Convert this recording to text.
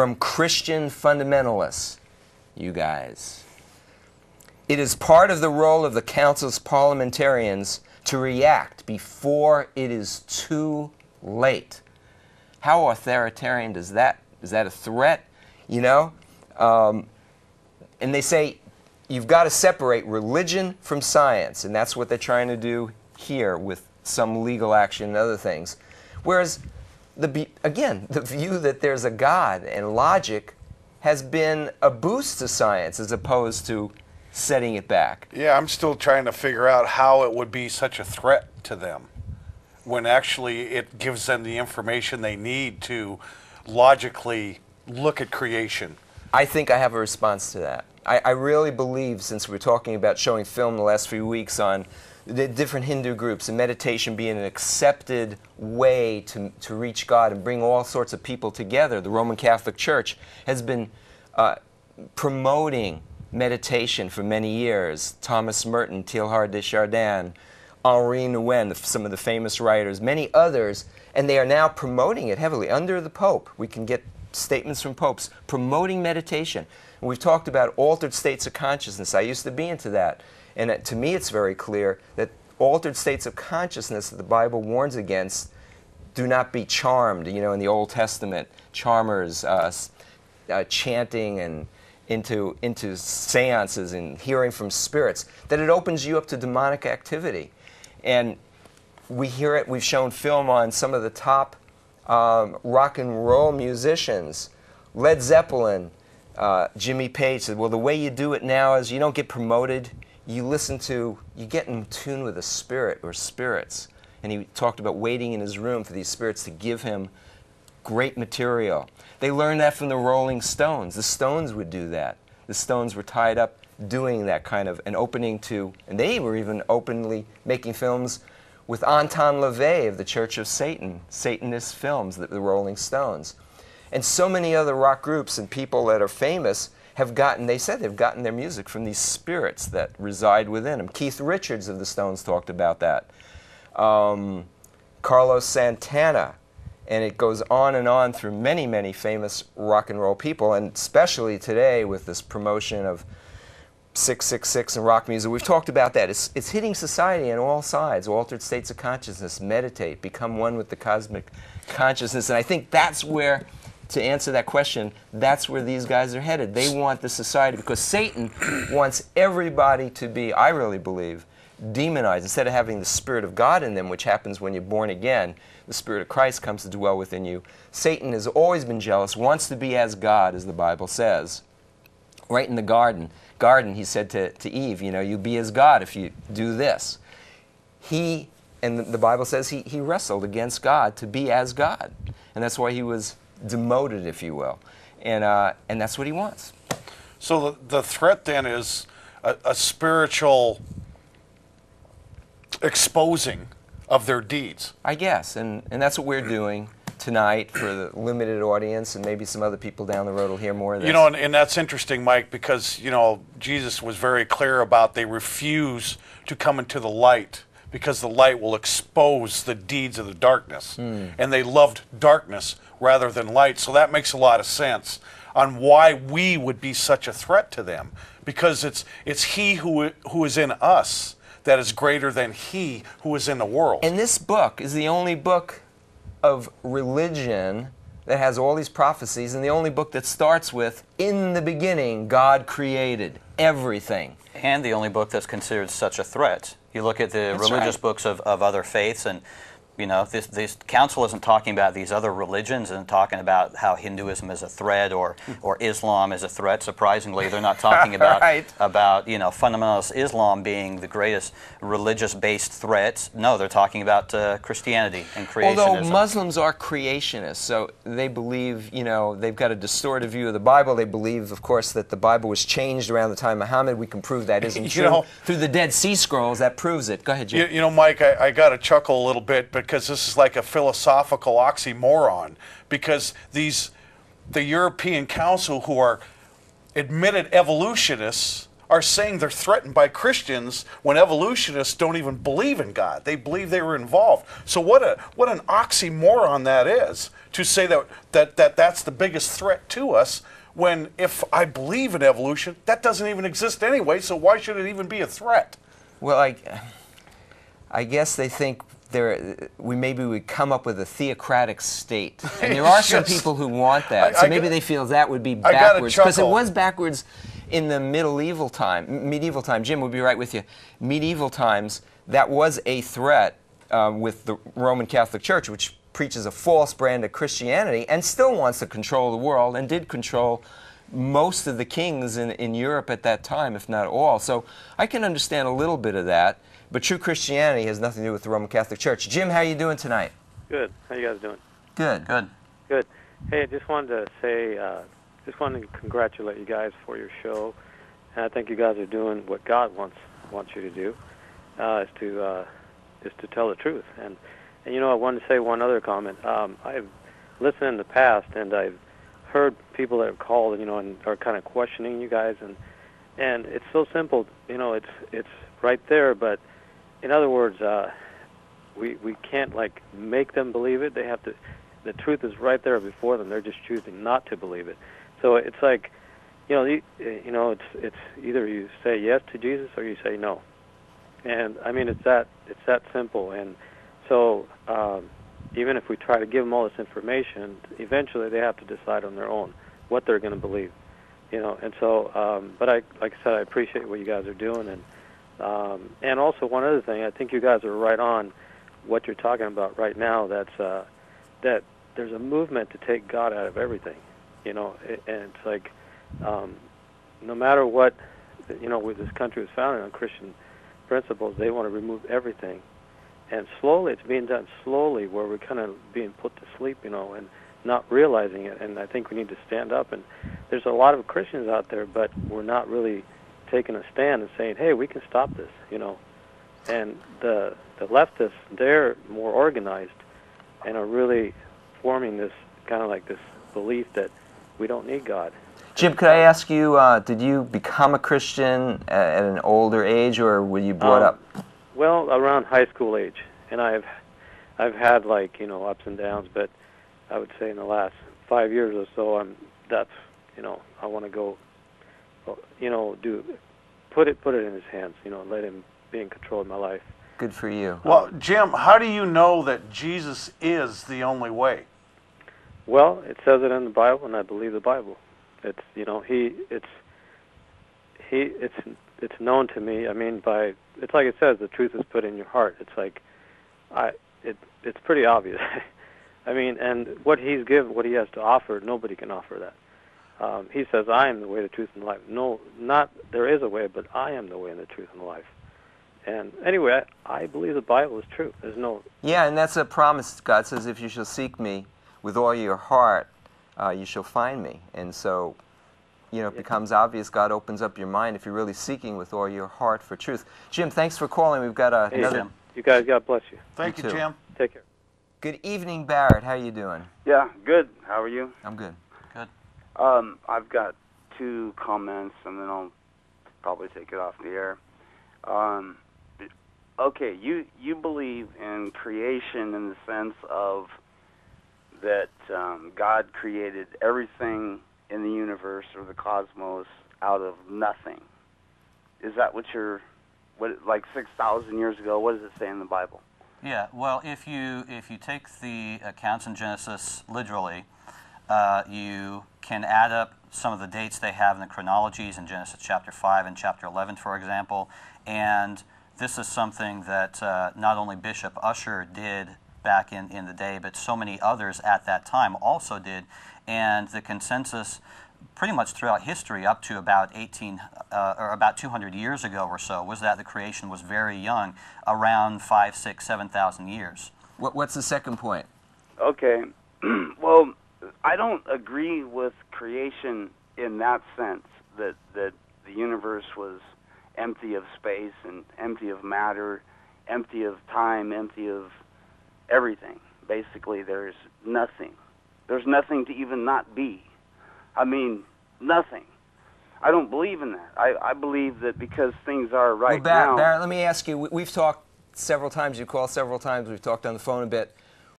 from Christian fundamentalists, you guys. It is part of the role of the council's parliamentarians to react before it is too late. How authoritarian does that? Is that a threat? You know? Um, and they say you've got to separate religion from science, and that's what they're trying to do here with some legal action and other things. Whereas, the, again, the view that there's a God and logic has been a boost to science as opposed to setting it back. Yeah, I'm still trying to figure out how it would be such a threat to them when actually it gives them the information they need to logically look at creation. I think I have a response to that. I, I really believe, since we're talking about showing film the last few weeks on the different Hindu groups and meditation being an accepted way to, to reach God and bring all sorts of people together, the Roman Catholic Church has been uh, promoting meditation for many years. Thomas Merton, Teilhard de Chardin, Henri Nouwen, some of the famous writers, many others, and they are now promoting it heavily under the Pope. We can get statements from popes promoting meditation. And we've talked about altered states of consciousness. I used to be into that. And to me, it's very clear that altered states of consciousness that the Bible warns against do not be charmed. You know, in the Old Testament, charmers, uh, uh, chanting and into, into seances and hearing from spirits, that it opens you up to demonic activity. And we hear it, we've shown film on some of the top um, rock and roll musicians. Led Zeppelin, uh, Jimmy Page said, Well, the way you do it now is you don't get promoted, you listen to, you get in tune with a spirit or spirits. And he talked about waiting in his room for these spirits to give him great material. They learned that from the Rolling Stones. The Stones would do that. The Stones were tied up doing that kind of an opening to, and they were even openly making films with Anton LaVey of the Church of Satan, Satanist films, the, the Rolling Stones. And so many other rock groups and people that are famous have gotten, they said they've gotten their music from these spirits that reside within them. Keith Richards of the Stones talked about that. Um, Carlos Santana, and it goes on and on through many, many famous rock and roll people, and especially today with this promotion of 666 and rock music. We've talked about that. It's, it's hitting society on all sides, altered states of consciousness, meditate, become one with the cosmic consciousness. And I think that's where, to answer that question, that's where these guys are headed. They want the society, because Satan wants everybody to be, I really believe, demonized. Instead of having the Spirit of God in them, which happens when you're born again, the Spirit of Christ comes to dwell within you. Satan has always been jealous, wants to be as God, as the Bible says. Right in the garden, garden, he said to, to Eve, you know, you be as God if you do this. He, and the Bible says he, he wrestled against God to be as God. And that's why he was demoted, if you will. And, uh, and that's what he wants. So the, the threat then is a, a spiritual exposing of their deeds. I guess, and, and that's what we're doing tonight for the limited audience, and maybe some other people down the road will hear more of this. You know, and, and that's interesting, Mike, because, you know, Jesus was very clear about they refuse to come into the light because the light will expose the deeds of the darkness. Mm. And they loved darkness rather than light. So that makes a lot of sense on why we would be such a threat to them because it's it's he who who is in us that is greater than he who is in the world. And this book is the only book of religion that has all these prophecies, and the only book that starts with, In the beginning, God created everything. And the only book that's considered such a threat. You look at the that's religious right. books of, of other faiths, and you know, this, this council isn't talking about these other religions and talking about how Hinduism is a threat or, or Islam is a threat. Surprisingly, they're not talking about right. about you know fundamentalist Islam being the greatest religious-based threat. No, they're talking about uh, Christianity and creationism. Although Muslims are creationists, so they believe you know they've got a distorted view of the Bible. They believe, of course, that the Bible was changed around the time of Muhammad. We can prove that isn't true know, through the Dead Sea Scrolls. That proves it. Go ahead, Jim. You, you know, Mike, I, I got to chuckle a little bit because because this is like a philosophical oxymoron because these the European Council who are admitted evolutionists are saying they're threatened by Christians when evolutionists don't even believe in God. They believe they were involved. So what a what an oxymoron that is to say that that, that that's the biggest threat to us when if I believe in evolution, that doesn't even exist anyway, so why should it even be a threat? Well, I, I guess they think there we maybe would come up with a theocratic state, and there are some people who want that. I- so I maybe got- they feel that would be backwards because it was backwards in the medieval time. Medieval time, Jim would be right with you. Medieval times, that was a threat um, with the Roman Catholic Church, which preaches a false brand of Christianity and still wants to control the world and did control most of the kings in, in Europe at that time, if not all. So I can understand a little bit of that, but true Christianity has nothing to do with the Roman Catholic Church. Jim, how are you doing tonight? Good. How you guys doing? Good. Good. Good. Hey, I just wanted to say, uh, just wanted to congratulate you guys for your show, and I think you guys are doing what God wants wants you to do, uh, is to uh, is to tell the truth. And and you know, I wanted to say one other comment. Um, I've listened in the past, and I've heard people that have called, you know, and are kind of questioning you guys, and and it's so simple. You know, it's it's right there, but in other words, uh, we we can't like make them believe it. They have to. The truth is right there before them. They're just choosing not to believe it. So it's like, you know, you, you know, it's it's either you say yes to Jesus or you say no. And I mean, it's that it's that simple. And so um, even if we try to give them all this information, eventually they have to decide on their own what they're going to believe. You know, and so, um, but I, like I said, I appreciate what you guys are doing, and um, and also one other thing, I think you guys are right on what you're talking about right now. That's uh, that there's a movement to take God out of everything, you know, and it's like um, no matter what, you know, with this country was founded on Christian principles, they want to remove everything, and slowly it's being done slowly, where we're kind of being put to sleep, you know, and not realizing it. And I think we need to stand up. And there's a lot of Christians out there, but we're not really taking a stand and saying, "Hey, we can stop this," you know. And the the leftists, they're more organized and are really forming this kind of like this belief that we don't need God. Jim, could I ask you, uh, did you become a Christian at an older age, or were you brought Um, up? Well, around high school age, and I've I've had like you know ups and downs, but I would say in the last five years or so, I'm that's you know I want to go, you know, do put it put it in His hands, you know, let Him be in control of my life. Good for you. Well, Jim, how do you know that Jesus is the only way? Well, it says it in the Bible, and I believe the Bible. It's you know he it's he it's it's known to me. I mean, by it's like it says, the truth is put in your heart. It's like I it it's pretty obvious. I mean, and what he's given, what he has to offer, nobody can offer that. Um, he says, "I am the way, the truth, and the life." No, not there is a way, but I am the way and the truth and the life. And anyway, I, I believe the Bible is true. There's no Yeah, and that's a promise. God says, if you shall seek me with all your heart, uh, you shall find me. And so, you know, it becomes obvious. God opens up your mind if you're really seeking with all your heart for truth. Jim, thanks for calling. We've got uh, Hey, another. Jim. you guys. God bless you. Thank You you. Jim. Take care. Good evening, Barrett. How are you doing? Yeah, good. How are you? I'm good. Um, I've got two comments, and then I'll probably take it off the air. Um, okay, you you believe in creation in the sense of that um, God created everything in the universe or the cosmos out of nothing. Is that what you're? What like six thousand years ago? What does it say in the Bible? Yeah, well, if you if you take the accounts in Genesis literally, uh, you can add up some of the dates they have in the chronologies in Genesis chapter five and chapter eleven, for example, and this is something that uh, not only Bishop Ussher did back in, in the day, but so many others at that time also did, and the consensus pretty much throughout history up to about 18 uh, or about 200 years ago or so was that the creation was very young around five six seven thousand years What, what's the second point? Okay. well, I don't agree with creation in that sense that that the universe was empty of space and empty of matter, empty of time, empty of everything. Basically, there's nothing. There's nothing to even not be. I mean, nothing. I don't believe in that. I, I believe that because things are right well, Barrett, now. Barrett, let me ask you. We, we've talked several times. You've called several times. We've talked on the phone a bit.